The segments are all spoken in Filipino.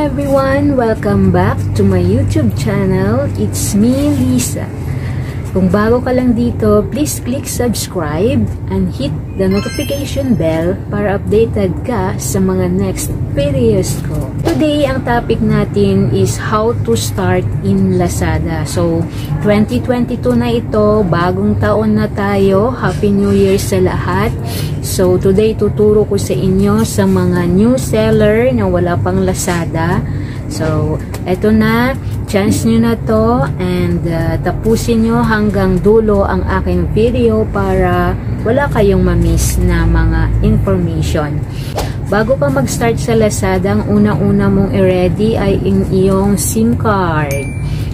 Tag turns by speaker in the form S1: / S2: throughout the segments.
S1: everyone! Welcome back to my YouTube channel. It's me, Lisa. Kung bago ka lang dito, please click subscribe and hit the notification bell para updated ka sa mga next videos ko. Today, ang topic natin is how to start in Lazada. So, 2022 na ito, bagong taon na tayo. Happy New Year sa lahat. So, today tuturo ko sa inyo sa mga new seller na wala pang Lazada. So, eto na, chance nyo na to and uh, tapusin nyo hanggang dulo ang aking video para wala kayong mamiss na mga information. Bago ka mag-start sa Lazada, ang una-una mong i-ready ay yung iyong SIM card.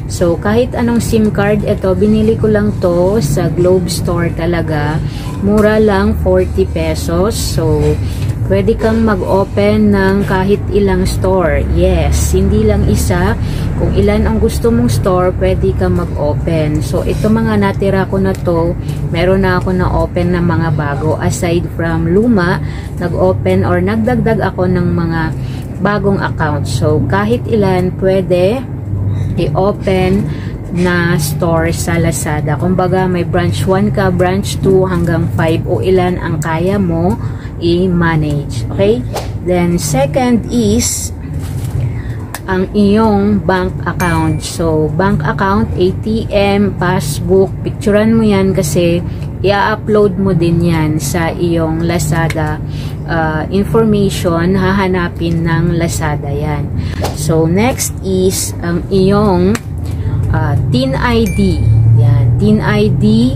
S1: So, kahit anong SIM card, ito, binili ko lang to sa Globe Store talaga. Mura lang, 40 pesos. So, Pwede kang mag-open ng kahit ilang store. Yes, hindi lang isa. Kung ilan ang gusto mong store, pwede kang mag-open. So, ito mga natira ko na to, meron na ako na-open ng mga bago. Aside from luma, nag-open or nagdagdag ako ng mga bagong account. So, kahit ilan, pwede i-open na store sa Lazada. Kumbaga, may branch 1 ka, branch 2 hanggang 5 o ilan ang kaya mo i-manage. Okay? Then, second is ang iyong bank account. So, bank account, ATM, passbook, picturean mo yan kasi i-upload mo din yan sa iyong Lazada uh, information, hahanapin ng Lazada yan. So, next is ang iyong uh, TIN ID. Yan, TIN ID,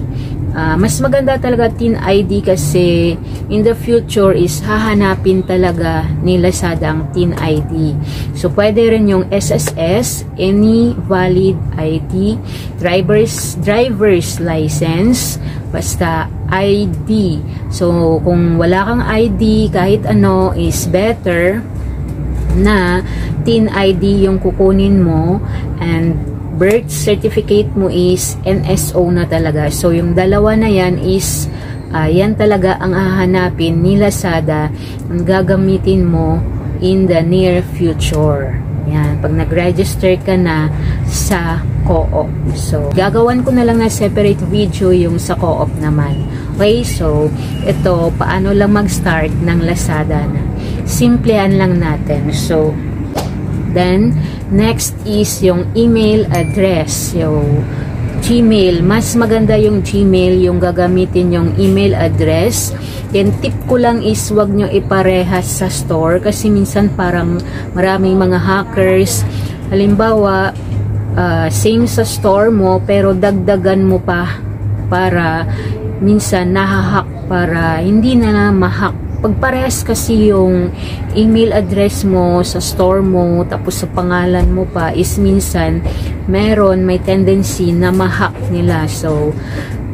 S1: Uh, mas maganda talaga TIN ID kasi in the future is hahanapin talaga ni Lazada ang TIN ID. So, pwede rin yung SSS, any valid ID, driver's, driver's license, basta ID. So, kung wala kang ID, kahit ano is better na TIN ID yung kukunin mo and birth certificate mo is NSO na talaga. So, yung dalawa na yan is, uh, yan talaga ang hahanapin ni Lazada ang gagamitin mo in the near future. Yan, pag nag-register ka na sa co-op. So, gagawan ko na lang na separate video yung sa co-op naman. Okay, so, ito, paano lang mag-start ng Lazada na. Simplehan lang natin. So, Then, next is yung email address. Yung Gmail. Mas maganda yung Gmail, yung gagamitin yung email address. Then, tip ko lang is wag nyo iparehas sa store kasi minsan parang maraming mga hackers. Halimbawa, uh, same sa store mo pero dagdagan mo pa para minsan nahahack para hindi na na mahack pagparehas kasi yung email address mo sa store mo tapos sa pangalan mo pa is minsan meron may tendency na ma-hack nila. So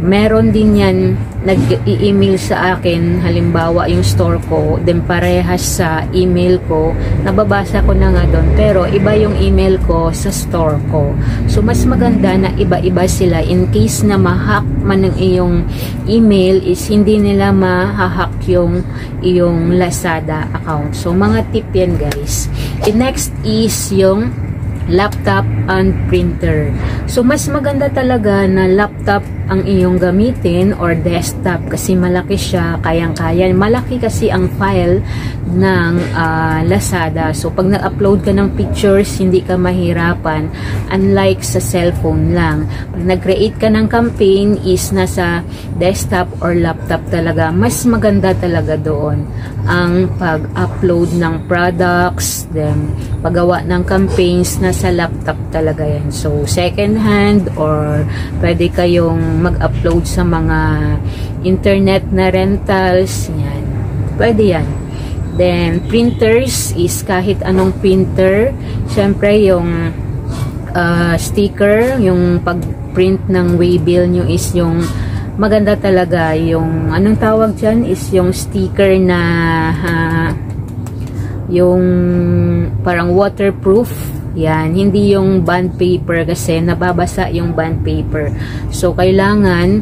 S1: meron din yan nag-email sa akin halimbawa yung store ko then parehas sa email ko. Nababasa ko na nga doon pero iba yung email ko sa store ko. So mas maganda na iba-iba sila in case na ma-hack man ng iyong email is hindi nila ma-hack yung iyong Lazada account. So mga tip yan guys. The next is yung laptop and printer. So, mas maganda talaga na laptop ang iyong gamitin or desktop kasi malaki siya, kayang-kaya. Malaki kasi ang file ng uh, Lazada. So, pag nag-upload ka ng pictures, hindi ka mahirapan. Unlike sa cellphone lang. Pag nag-create ka ng campaign is nasa desktop or laptop talaga. Mas maganda talaga doon ang pag-upload ng products, then paggawa ng campaigns na sa laptop talaga yan. So, second hand or pwede kayong mag-upload sa mga internet na rentals. Yan. Pwede yan. Then, printers is kahit anong printer. Siyempre, yung uh, sticker, yung pag-print ng waybill nyo is yung maganda talaga. Yung, anong tawag dyan is yung sticker na uh, yung parang waterproof yan, hindi yung bond paper kasi nababasa yung bond paper. So, kailangan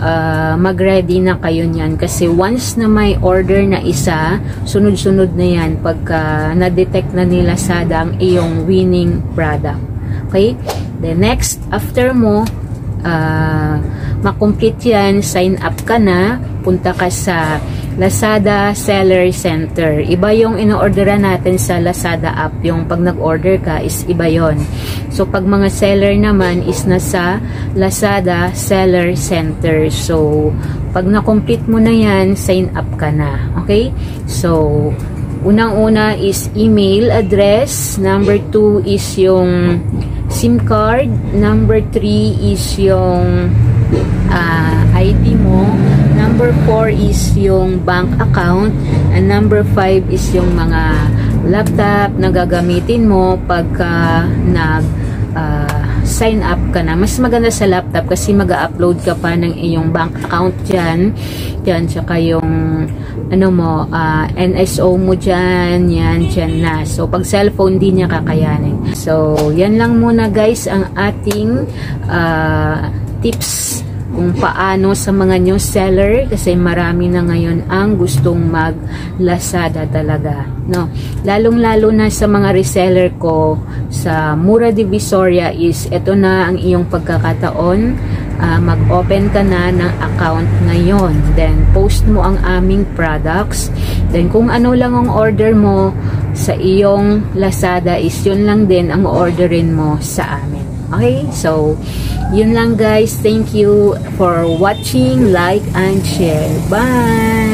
S1: uh, mag-ready na kayo niyan kasi once na may order na isa, sunod-sunod na yan pagka na-detect na nila sa ang iyong winning product. Okay? The next, after mo, uh, makomplete yan, sign up ka na, punta ka sa Lazada Seller Center. Iba yung ino-orderan natin sa Lazada app. Yung pag nag-order ka is iba yon. So, pag mga seller naman is nasa Lazada Seller Center. So, pag na-complete mo na yan, sign up ka na. Okay? So, unang-una is email address. Number two is yung SIM card. Number three is yung uh, ID mo. Number 4 is yung bank account. And number 5 is yung mga laptop na gagamitin mo pagka nag uh, sign up ka na. Mas maganda sa laptop kasi mag-upload ka pa ng iyong bank account dyan. Yan, tsaka yung ano mo, uh, NSO mo dyan, yan, dyan na. So, pag cellphone, di niya kakayanin. So, yan lang muna guys ang ating uh, tips kung paano sa mga new seller kasi marami na ngayon ang gustong mag Lazada talaga no? Lalong lalo na sa mga reseller ko sa Mura Divisoria is ito na ang iyong pagkakataon uh, mag-open ka na ng account ngayon. Then post mo ang aming products. Then kung ano lang ang order mo sa iyong Lazada is yun lang din ang orderin mo sa amin. Okay? So yun lang guys. Thank you for watching, like, and share. Bye!